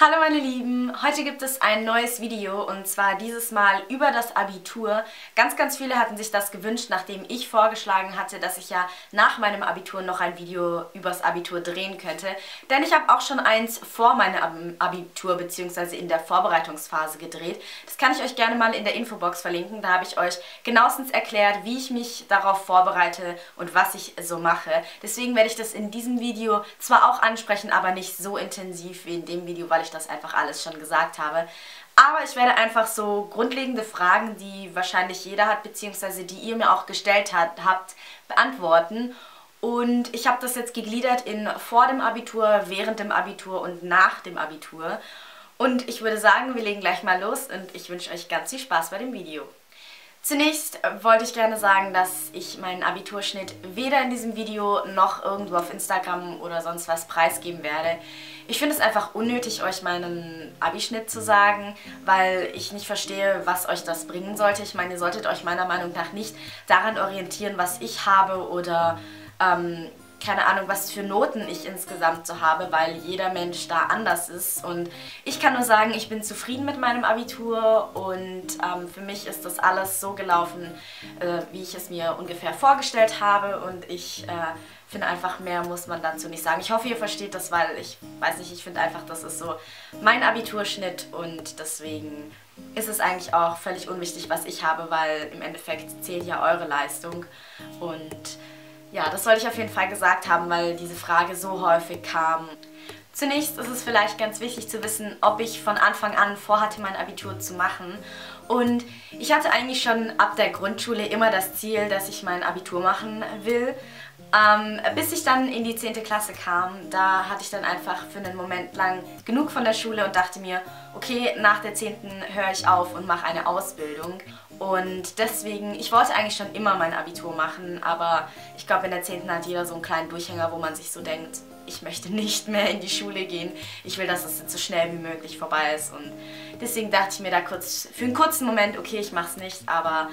Hallo meine Lieben, heute gibt es ein neues Video und zwar dieses Mal über das Abitur. Ganz, ganz viele hatten sich das gewünscht, nachdem ich vorgeschlagen hatte, dass ich ja nach meinem Abitur noch ein Video übers Abitur drehen könnte. Denn ich habe auch schon eins vor meinem Abitur bzw. in der Vorbereitungsphase gedreht. Das kann ich euch gerne mal in der Infobox verlinken. Da habe ich euch genauestens erklärt, wie ich mich darauf vorbereite und was ich so mache. Deswegen werde ich das in diesem Video zwar auch ansprechen, aber nicht so intensiv wie in dem Video, weil ich das einfach alles schon gesagt habe. Aber ich werde einfach so grundlegende Fragen, die wahrscheinlich jeder hat, beziehungsweise die ihr mir auch gestellt hat, habt, beantworten. Und ich habe das jetzt gegliedert in vor dem Abitur, während dem Abitur und nach dem Abitur. Und ich würde sagen, wir legen gleich mal los und ich wünsche euch ganz viel Spaß bei dem Video. Zunächst wollte ich gerne sagen, dass ich meinen Abiturschnitt weder in diesem Video noch irgendwo auf Instagram oder sonst was preisgeben werde. Ich finde es einfach unnötig, euch meinen Abischnitt zu sagen, weil ich nicht verstehe, was euch das bringen sollte. Ich meine, ihr solltet euch meiner Meinung nach nicht daran orientieren, was ich habe oder ähm, keine Ahnung, was für Noten ich insgesamt so habe, weil jeder Mensch da anders ist. Und ich kann nur sagen, ich bin zufrieden mit meinem Abitur und ähm, für mich ist das alles so gelaufen, äh, wie ich es mir ungefähr vorgestellt habe. Und ich äh, finde einfach, mehr muss man dazu nicht sagen. Ich hoffe, ihr versteht das, weil ich weiß nicht, ich finde einfach, das ist so mein Abiturschnitt und deswegen ist es eigentlich auch völlig unwichtig, was ich habe, weil im Endeffekt zählt ja eure Leistung und ja, das wollte ich auf jeden Fall gesagt haben, weil diese Frage so häufig kam. Zunächst ist es vielleicht ganz wichtig zu wissen, ob ich von Anfang an vorhatte, mein Abitur zu machen. Und ich hatte eigentlich schon ab der Grundschule immer das Ziel, dass ich mein Abitur machen will. Ähm, bis ich dann in die 10. Klasse kam, da hatte ich dann einfach für einen Moment lang genug von der Schule und dachte mir, okay, nach der 10. höre ich auf und mache eine Ausbildung. Und deswegen, ich wollte eigentlich schon immer mein Abitur machen, aber ich glaube in der 10. hat jeder so einen kleinen Durchhänger, wo man sich so denkt, ich möchte nicht mehr in die Schule gehen. Ich will, dass es so schnell wie möglich vorbei ist. Und deswegen dachte ich mir da kurz, für einen kurzen Moment, okay, ich mache es nicht, aber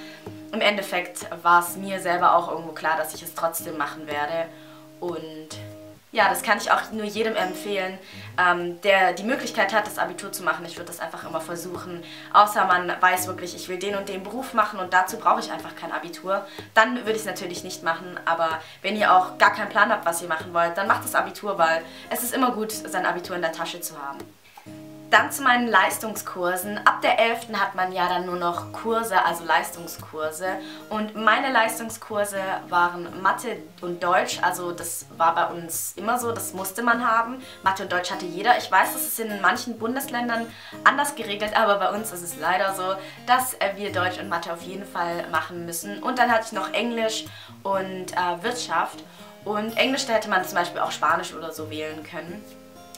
im Endeffekt war es mir selber auch irgendwo klar, dass ich es trotzdem machen werde. Und ja, das kann ich auch nur jedem empfehlen, ähm, der die Möglichkeit hat, das Abitur zu machen. Ich würde das einfach immer versuchen. Außer man weiß wirklich, ich will den und den Beruf machen und dazu brauche ich einfach kein Abitur. Dann würde ich es natürlich nicht machen. Aber wenn ihr auch gar keinen Plan habt, was ihr machen wollt, dann macht das Abitur, weil es ist immer gut, sein Abitur in der Tasche zu haben. Dann zu meinen Leistungskursen. Ab der 11. hat man ja dann nur noch Kurse, also Leistungskurse. Und meine Leistungskurse waren Mathe und Deutsch. Also das war bei uns immer so, das musste man haben. Mathe und Deutsch hatte jeder. Ich weiß, das ist in manchen Bundesländern anders geregelt, aber bei uns ist es leider so, dass wir Deutsch und Mathe auf jeden Fall machen müssen. Und dann hatte ich noch Englisch und äh, Wirtschaft. Und Englisch, da hätte man zum Beispiel auch Spanisch oder so wählen können.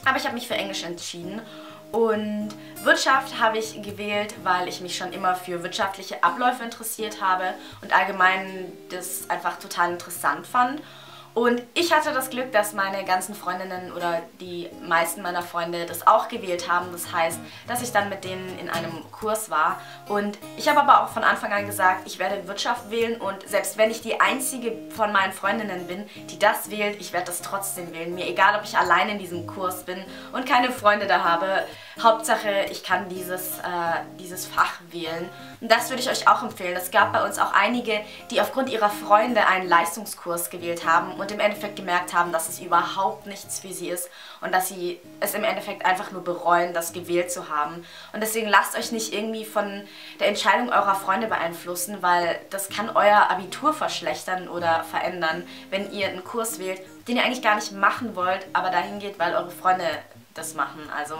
Aber ich habe mich für Englisch entschieden und Wirtschaft habe ich gewählt, weil ich mich schon immer für wirtschaftliche Abläufe interessiert habe und allgemein das einfach total interessant fand. Und ich hatte das Glück, dass meine ganzen Freundinnen oder die meisten meiner Freunde das auch gewählt haben. Das heißt, dass ich dann mit denen in einem Kurs war. Und ich habe aber auch von Anfang an gesagt, ich werde Wirtschaft wählen und selbst wenn ich die einzige von meinen Freundinnen bin, die das wählt, ich werde das trotzdem wählen. Mir egal, ob ich allein in diesem Kurs bin und keine Freunde da habe. Hauptsache, ich kann dieses, äh, dieses Fach wählen. Und das würde ich euch auch empfehlen. Es gab bei uns auch einige, die aufgrund ihrer Freunde einen Leistungskurs gewählt haben und im Endeffekt gemerkt haben, dass es überhaupt nichts für sie ist und dass sie es im Endeffekt einfach nur bereuen, das gewählt zu haben. Und deswegen lasst euch nicht irgendwie von der Entscheidung eurer Freunde beeinflussen, weil das kann euer Abitur verschlechtern oder verändern, wenn ihr einen Kurs wählt, den ihr eigentlich gar nicht machen wollt, aber dahin geht, weil eure Freunde das machen. Also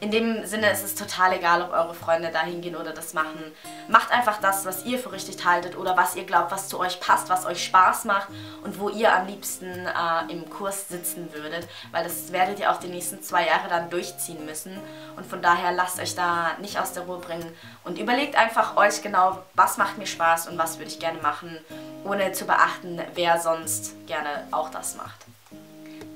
in dem Sinne ist es total egal, ob eure Freunde dahin gehen oder das machen. Macht einfach das, was ihr für richtig haltet oder was ihr glaubt, was zu euch passt, was euch Spaß macht und wo ihr am liebsten äh, im Kurs sitzen würdet, weil das werdet ihr auch die nächsten zwei Jahre dann durchziehen müssen und von daher lasst euch da nicht aus der Ruhe bringen und überlegt einfach euch genau, was macht mir Spaß und was würde ich gerne machen, ohne zu beachten, wer sonst gerne auch das macht.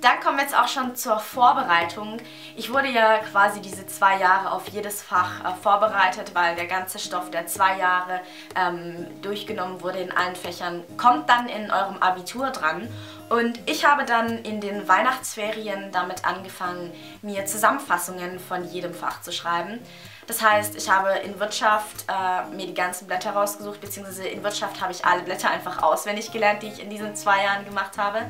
Dann kommen wir jetzt auch schon zur Vorbereitung. Ich wurde ja quasi diese zwei Jahre auf jedes Fach äh, vorbereitet, weil der ganze Stoff der zwei Jahre ähm, durchgenommen wurde in allen Fächern, kommt dann in eurem Abitur dran. Und ich habe dann in den Weihnachtsferien damit angefangen, mir Zusammenfassungen von jedem Fach zu schreiben. Das heißt, ich habe in Wirtschaft äh, mir die ganzen Blätter rausgesucht, beziehungsweise in Wirtschaft habe ich alle Blätter einfach auswendig gelernt, die ich in diesen zwei Jahren gemacht habe.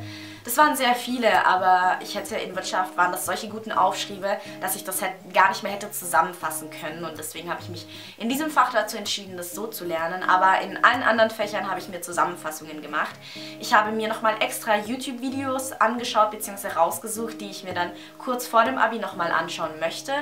Das waren sehr viele, aber ich hätte in Wirtschaft waren das solche guten Aufschriebe, dass ich das gar nicht mehr hätte zusammenfassen können und deswegen habe ich mich in diesem Fach dazu entschieden, das so zu lernen. Aber in allen anderen Fächern habe ich mir Zusammenfassungen gemacht. Ich habe mir nochmal extra YouTube-Videos angeschaut bzw. rausgesucht, die ich mir dann kurz vor dem Abi nochmal anschauen möchte.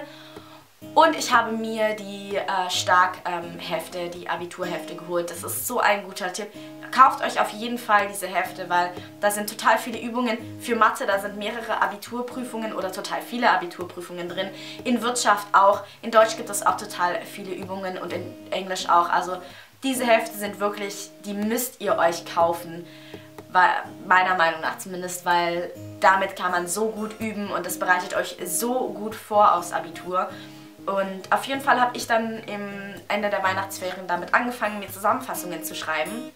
Und ich habe mir die äh, Stark-Hefte, ähm, die Abiturhefte geholt. Das ist so ein guter Tipp. Kauft euch auf jeden Fall diese Hefte, weil da sind total viele Übungen für Mathe, da sind mehrere Abiturprüfungen oder total viele Abiturprüfungen drin. In Wirtschaft auch, in Deutsch gibt es auch total viele Übungen und in Englisch auch. Also diese Hefte sind wirklich, die müsst ihr euch kaufen. Weil, meiner Meinung nach zumindest, weil damit kann man so gut üben und das bereitet euch so gut vor aufs Abitur. Und auf jeden Fall habe ich dann im Ende der Weihnachtsferien damit angefangen, mir Zusammenfassungen zu schreiben.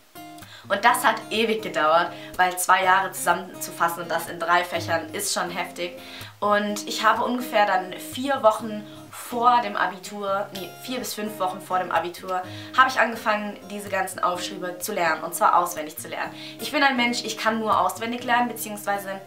Und das hat ewig gedauert, weil zwei Jahre zusammenzufassen und das in drei Fächern ist schon heftig. Und ich habe ungefähr dann vier Wochen vor dem Abitur, nee, vier bis fünf Wochen vor dem Abitur, habe ich angefangen, diese ganzen Aufschriebe zu lernen und zwar auswendig zu lernen. Ich bin ein Mensch, ich kann nur auswendig lernen, beziehungsweise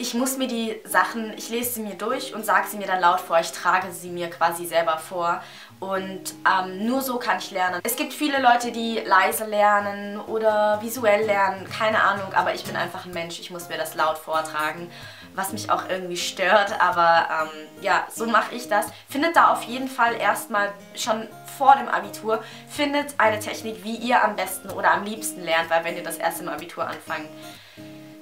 ich muss mir die Sachen, ich lese sie mir durch und sage sie mir dann laut vor. Ich trage sie mir quasi selber vor. Und ähm, nur so kann ich lernen. Es gibt viele Leute, die leise lernen oder visuell lernen, keine Ahnung, aber ich bin einfach ein Mensch, ich muss mir das laut vortragen, was mich auch irgendwie stört, aber ähm, ja, so mache ich das. Findet da auf jeden Fall erstmal schon vor dem Abitur, findet eine Technik, wie ihr am besten oder am liebsten lernt, weil wenn ihr das erste im Abitur anfangt,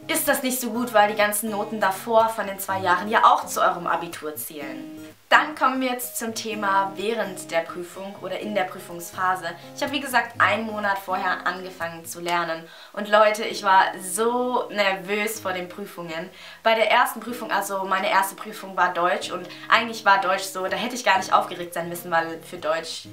ist das nicht so gut, weil die ganzen Noten davor von den zwei Jahren ja auch zu eurem Abitur zählen. Dann kommen wir jetzt zum Thema während der Prüfung oder in der Prüfungsphase. Ich habe wie gesagt einen Monat vorher angefangen zu lernen und Leute, ich war so nervös vor den Prüfungen. Bei der ersten Prüfung, also meine erste Prüfung war Deutsch und eigentlich war Deutsch so, da hätte ich gar nicht aufgeregt sein müssen, weil für Deutsch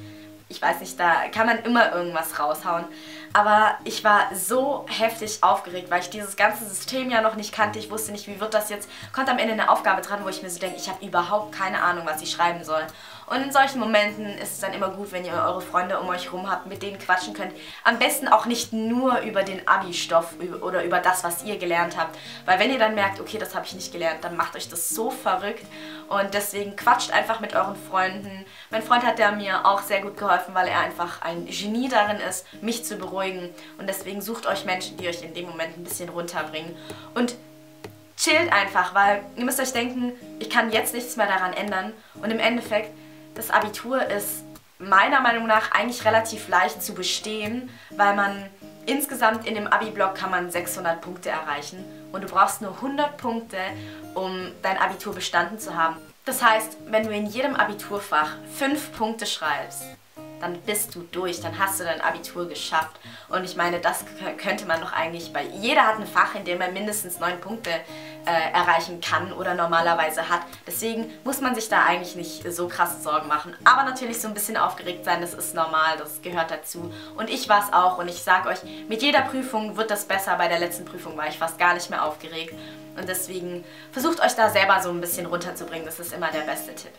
ich weiß nicht, da kann man immer irgendwas raushauen. Aber ich war so heftig aufgeregt, weil ich dieses ganze System ja noch nicht kannte. Ich wusste nicht, wie wird das jetzt. Kommt am Ende eine Aufgabe dran, wo ich mir so denke, ich habe überhaupt keine Ahnung, was ich schreiben soll. Und in solchen Momenten ist es dann immer gut, wenn ihr eure Freunde um euch rum habt, mit denen quatschen könnt. Am besten auch nicht nur über den Abi-Stoff oder über das, was ihr gelernt habt. Weil wenn ihr dann merkt, okay, das habe ich nicht gelernt, dann macht euch das so verrückt. Und deswegen quatscht einfach mit euren Freunden. Mein Freund hat ja mir auch sehr gut geholfen, weil er einfach ein Genie darin ist, mich zu beruhigen. Und deswegen sucht euch Menschen, die euch in dem Moment ein bisschen runterbringen. Und chillt einfach, weil ihr müsst euch denken, ich kann jetzt nichts mehr daran ändern. Und im Endeffekt das Abitur ist meiner Meinung nach eigentlich relativ leicht zu bestehen, weil man insgesamt in dem Abi-Block kann man 600 Punkte erreichen und du brauchst nur 100 Punkte, um dein Abitur bestanden zu haben. Das heißt, wenn du in jedem Abiturfach 5 Punkte schreibst, dann bist du durch, dann hast du dein Abitur geschafft. Und ich meine, das könnte man doch eigentlich bei... Jeder hat ein Fach, in dem er mindestens neun Punkte äh, erreichen kann oder normalerweise hat. Deswegen muss man sich da eigentlich nicht so krasse Sorgen machen. Aber natürlich so ein bisschen aufgeregt sein, das ist normal, das gehört dazu. Und ich war es auch und ich sage euch, mit jeder Prüfung wird das besser. Bei der letzten Prüfung war ich fast gar nicht mehr aufgeregt. Und deswegen versucht euch da selber so ein bisschen runterzubringen, das ist immer der beste Tipp.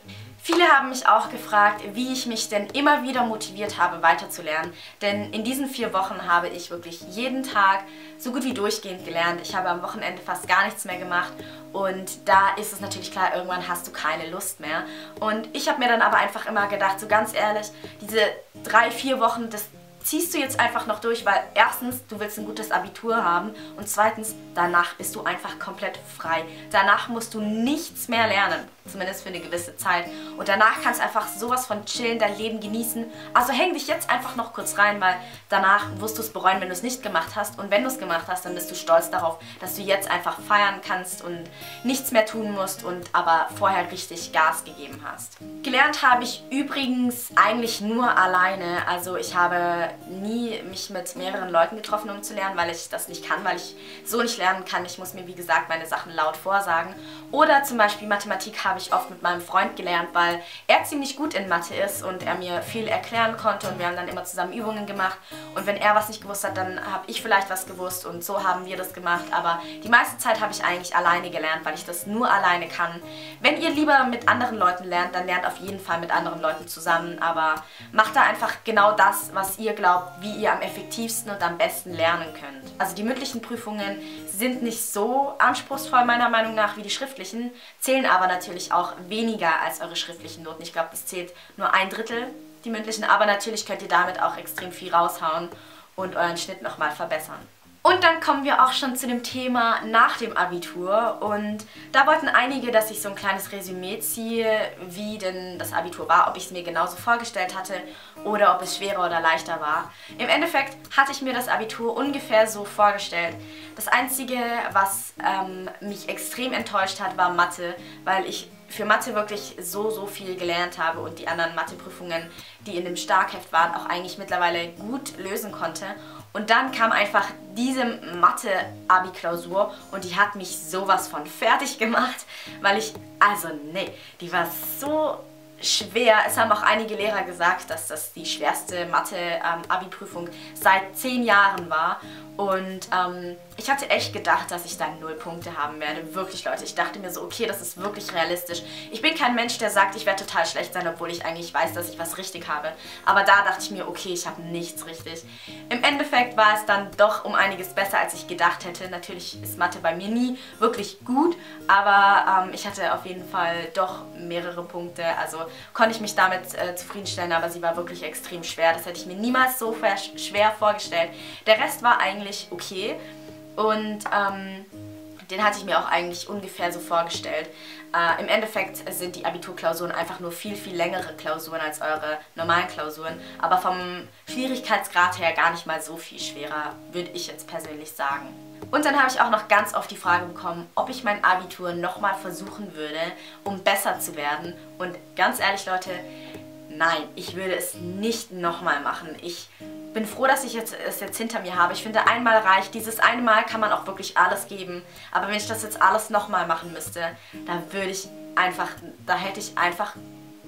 Viele haben mich auch gefragt, wie ich mich denn immer wieder motiviert habe, weiterzulernen. Denn in diesen vier Wochen habe ich wirklich jeden Tag so gut wie durchgehend gelernt. Ich habe am Wochenende fast gar nichts mehr gemacht und da ist es natürlich klar, irgendwann hast du keine Lust mehr. Und ich habe mir dann aber einfach immer gedacht, so ganz ehrlich, diese drei, vier Wochen, das ziehst du jetzt einfach noch durch, weil erstens, du willst ein gutes Abitur haben und zweitens, danach bist du einfach komplett frei. Danach musst du nichts mehr lernen, zumindest für eine gewisse Zeit. Und danach kannst du einfach sowas von chillen, dein Leben genießen. Also häng dich jetzt einfach noch kurz rein, weil danach wirst du es bereuen, wenn du es nicht gemacht hast. Und wenn du es gemacht hast, dann bist du stolz darauf, dass du jetzt einfach feiern kannst und nichts mehr tun musst und aber vorher richtig Gas gegeben hast. Gelernt habe ich übrigens eigentlich nur alleine. Also ich habe nie mich mit mehreren Leuten getroffen, um zu lernen, weil ich das nicht kann, weil ich so nicht lernen kann. Ich muss mir, wie gesagt, meine Sachen laut vorsagen. Oder zum Beispiel Mathematik habe habe ich oft mit meinem Freund gelernt, weil er ziemlich gut in Mathe ist und er mir viel erklären konnte und wir haben dann immer zusammen Übungen gemacht. Und wenn er was nicht gewusst hat, dann habe ich vielleicht was gewusst und so haben wir das gemacht. Aber die meiste Zeit habe ich eigentlich alleine gelernt, weil ich das nur alleine kann. Wenn ihr lieber mit anderen Leuten lernt, dann lernt auf jeden Fall mit anderen Leuten zusammen. Aber macht da einfach genau das, was ihr glaubt, wie ihr am effektivsten und am besten lernen könnt. Also die mündlichen Prüfungen sind nicht so anspruchsvoll meiner Meinung nach wie die schriftlichen, zählen aber natürlich auch weniger als eure schriftlichen Noten. Ich glaube, das zählt nur ein Drittel, die mündlichen, aber natürlich könnt ihr damit auch extrem viel raushauen und euren Schnitt nochmal verbessern. Und dann kommen wir auch schon zu dem Thema nach dem Abitur und da wollten einige, dass ich so ein kleines Resümee ziehe, wie denn das Abitur war, ob ich es mir genauso vorgestellt hatte oder ob es schwerer oder leichter war. Im Endeffekt hatte ich mir das Abitur ungefähr so vorgestellt. Das Einzige, was ähm, mich extrem enttäuscht hat, war Mathe, weil ich für Mathe wirklich so, so viel gelernt habe und die anderen Matheprüfungen, die in dem Starkheft waren, auch eigentlich mittlerweile gut lösen konnte. Und dann kam einfach diese Mathe-Abi-Klausur und die hat mich sowas von fertig gemacht, weil ich, also nee, die war so schwer. Es haben auch einige Lehrer gesagt, dass das die schwerste Mathe-Abi-Prüfung seit zehn Jahren war. Und ähm, ich hatte echt gedacht, dass ich dann null Punkte haben werde. Wirklich, Leute. Ich dachte mir so, okay, das ist wirklich realistisch. Ich bin kein Mensch, der sagt, ich werde total schlecht sein, obwohl ich eigentlich weiß, dass ich was richtig habe. Aber da dachte ich mir, okay, ich habe nichts richtig. Im Endeffekt war es dann doch um einiges besser, als ich gedacht hätte. Natürlich ist Mathe bei mir nie wirklich gut, aber ähm, ich hatte auf jeden Fall doch mehrere Punkte. Also konnte ich mich damit äh, zufriedenstellen, aber sie war wirklich extrem schwer. Das hätte ich mir niemals so schwer vorgestellt. Der Rest war eigentlich okay. Und ähm, den hatte ich mir auch eigentlich ungefähr so vorgestellt. Äh, Im Endeffekt sind die Abiturklausuren einfach nur viel, viel längere Klausuren als eure normalen Klausuren. Aber vom Schwierigkeitsgrad her gar nicht mal so viel schwerer, würde ich jetzt persönlich sagen. Und dann habe ich auch noch ganz oft die Frage bekommen, ob ich mein Abitur nochmal versuchen würde, um besser zu werden. Und ganz ehrlich, Leute, nein, ich würde es nicht nochmal machen. Ich bin froh, dass ich jetzt, es jetzt hinter mir habe. Ich finde, einmal reicht. Dieses eine Mal kann man auch wirklich alles geben. Aber wenn ich das jetzt alles nochmal machen müsste, dann würde ich einfach, da hätte ich einfach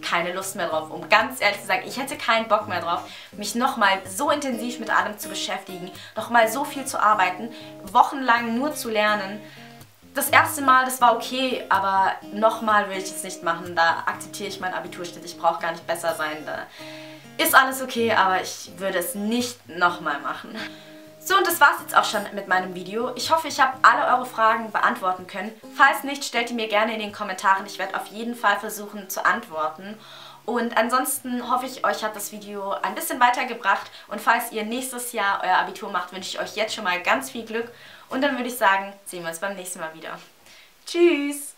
keine Lust mehr drauf. Um ganz ehrlich zu sagen, ich hätte keinen Bock mehr drauf, mich nochmal so intensiv mit allem zu beschäftigen, nochmal so viel zu arbeiten, wochenlang nur zu lernen. Das erste Mal, das war okay, aber nochmal will ich es nicht machen. Da akzeptiere ich meinen Abiturschnitt. Ich brauche gar nicht besser sein. Da ist alles okay, aber ich würde es nicht nochmal machen. So, und das war's jetzt auch schon mit meinem Video. Ich hoffe, ich habe alle eure Fragen beantworten können. Falls nicht, stellt die mir gerne in den Kommentaren. Ich werde auf jeden Fall versuchen zu antworten. Und ansonsten hoffe ich, euch hat das Video ein bisschen weitergebracht. Und falls ihr nächstes Jahr euer Abitur macht, wünsche ich euch jetzt schon mal ganz viel Glück. Und dann würde ich sagen, sehen wir uns beim nächsten Mal wieder. Tschüss!